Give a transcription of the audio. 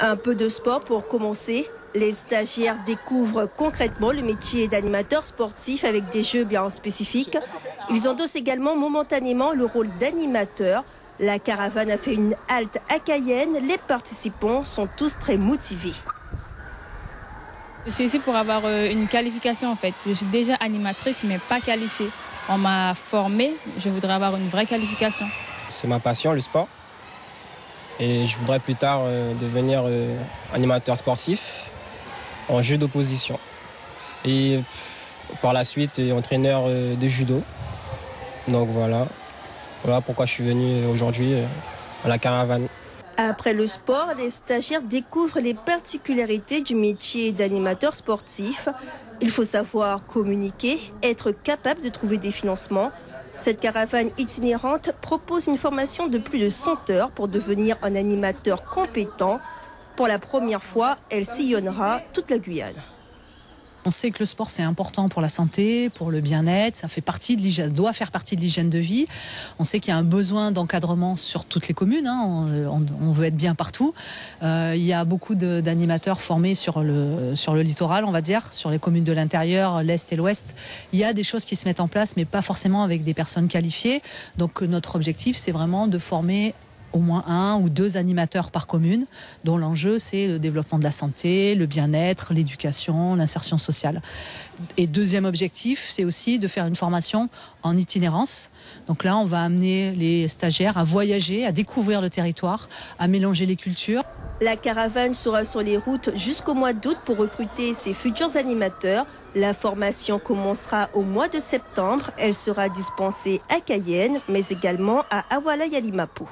Un peu de sport pour commencer. Les stagiaires découvrent concrètement le métier d'animateur sportif avec des jeux bien spécifiques. Ils endossent également momentanément le rôle d'animateur. La caravane a fait une halte à Cayenne. Les participants sont tous très motivés. Je suis ici pour avoir euh, une qualification en fait. Je suis déjà animatrice mais pas qualifiée. On m'a formée, je voudrais avoir une vraie qualification. C'est ma passion, le sport. Et je voudrais plus tard euh, devenir euh, animateur sportif en jeu d'opposition. Et par la suite, entraîneur euh, de judo. Donc voilà. Voilà pourquoi je suis venu aujourd'hui à la caravane. Après le sport, les stagiaires découvrent les particularités du métier d'animateur sportif. Il faut savoir communiquer, être capable de trouver des financements. Cette caravane itinérante propose une formation de plus de 100 heures pour devenir un animateur compétent. Pour la première fois, elle sillonnera toute la Guyane. On sait que le sport c'est important pour la santé, pour le bien-être, ça fait partie de l'hygiène, doit faire partie de l'hygiène de vie. On sait qu'il y a un besoin d'encadrement sur toutes les communes. Hein. On, veut être bien partout. Euh, il y a beaucoup d'animateurs formés sur le sur le littoral, on va dire, sur les communes de l'intérieur, l'est et l'ouest. Il y a des choses qui se mettent en place, mais pas forcément avec des personnes qualifiées. Donc notre objectif c'est vraiment de former au moins un ou deux animateurs par commune, dont l'enjeu c'est le développement de la santé, le bien-être, l'éducation, l'insertion sociale. Et deuxième objectif, c'est aussi de faire une formation en itinérance. Donc là, on va amener les stagiaires à voyager, à découvrir le territoire, à mélanger les cultures. La caravane sera sur les routes jusqu'au mois d'août pour recruter ses futurs animateurs. La formation commencera au mois de septembre. Elle sera dispensée à Cayenne, mais également à Awala Yalimapo.